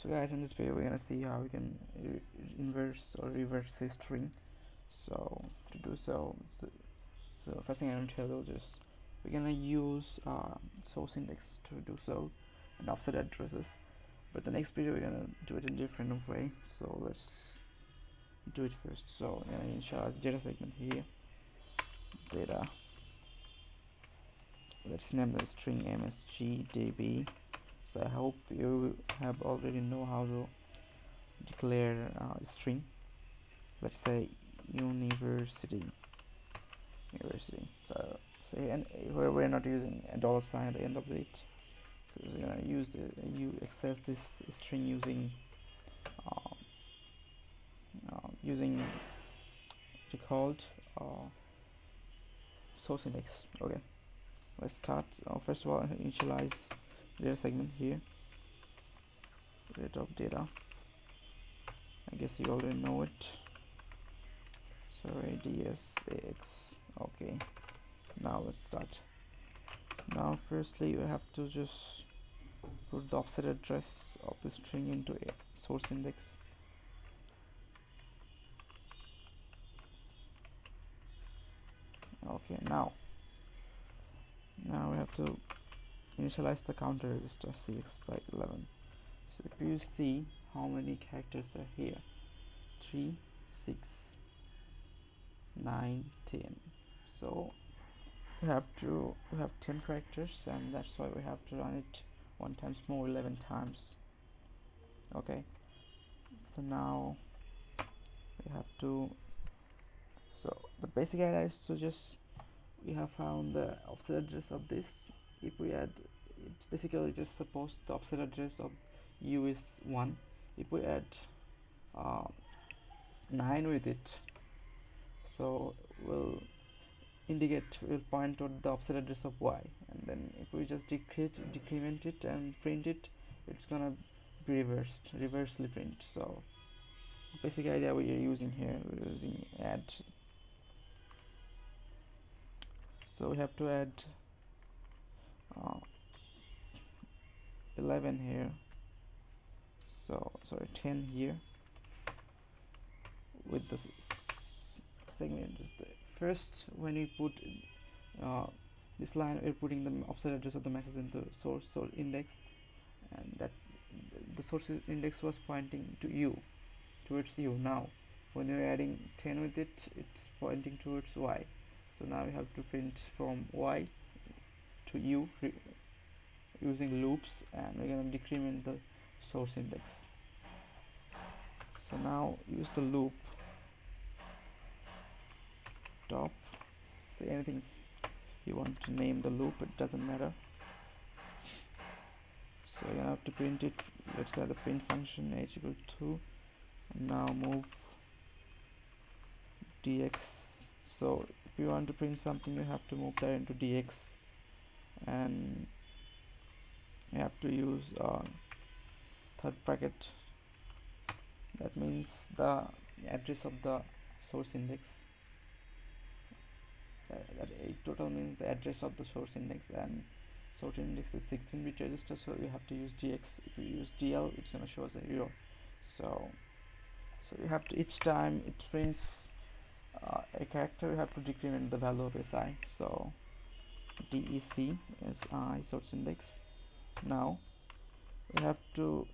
so guys in this video we're gonna see how we can inverse or reverse a string. So to do so so, so first thing I'm gonna tell you just we're gonna use uh, source index to do so and offset addresses. But the next video we're gonna do it in different way. So let's do it first. So I'm gonna initialize data segment here. Data. Let's name the string msgdb so I hope you have already know how to declare a string. Let's say university. University. So say and where we're not using a dollar sign at the end of it because we're gonna use the you access this string using uh, uh, using called uh, source index. Okay. Let's start. Uh, first of all initialize data segment here rate of data. I guess you already know it. Sorry dsx okay now let's start. Now firstly you have to just put the offset address of the string into a source index. Okay now now we have to initialize the counter register cx by 11 so if you see how many characters are here 3 6 9 10 so we have to we have 10 characters and that's why we have to run it one times more 11 times. Okay. So now we have to so the basic idea is to just we have found the offset address of this if we add it's basically just suppose the offset address of u is 1 if we add uh, 9 with it so we'll indicate will point to the offset address of y. And then if we just decrease decrement it and print it it's gonna be reversed reversely print. So, so basic idea we are using here we're using add. So we have to add 11 here. So sorry 10 here. With the segment first when we put uh, this line we're putting the offset address of the message into source or index. And that the source index was pointing to u towards u. Now when you're adding 10 with it it's pointing towards y. So now we have to print from y to u using loops and we're going to decrement the source index. So now use the loop. Top. Say anything you want to name the loop it doesn't matter. So you're have to print it. Let's say the print function h equal to now move dx so if you want to print something you have to move that into dx and you have to use uh, third bracket that means the address of the source index. Uh, that total means the address of the source index and source index is 16 bit register so you have to use dx if you use dl it's gonna show as a zero. So so you have to each time it prints uh, a character you have to decrement the value of si so dec is i source index now. We have to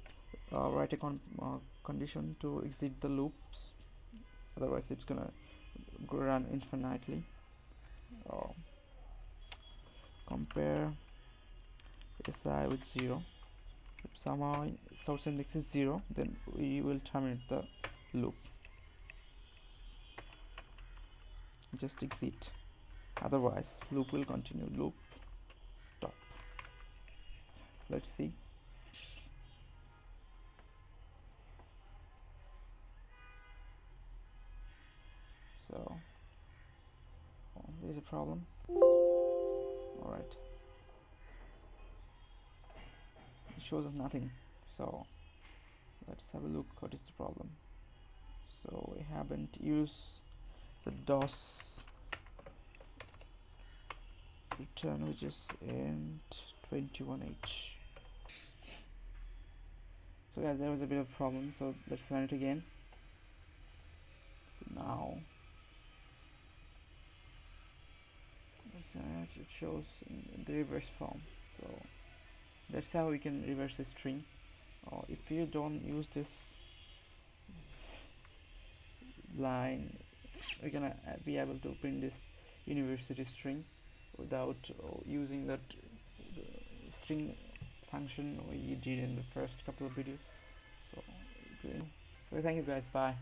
uh, write a con uh, condition to exit the loops. Otherwise it's gonna run infinitely. Uh, compare si with 0 if somehow source index is 0 then we will terminate the loop. Just exit. Otherwise loop will continue. Loop let's see. So oh, there's a problem. All right. It shows us nothing. So let's have a look what is the problem. So we haven't used the DOS return which is int 21h so guys there was a bit of problem so let's run it again. So now it. Shows in the reverse form. So that's how we can reverse a string. Or if you don't use this line we're gonna uh, be able to print this university string without uh, using that string function we did in the first couple of videos. So, okay. thank you guys. Bye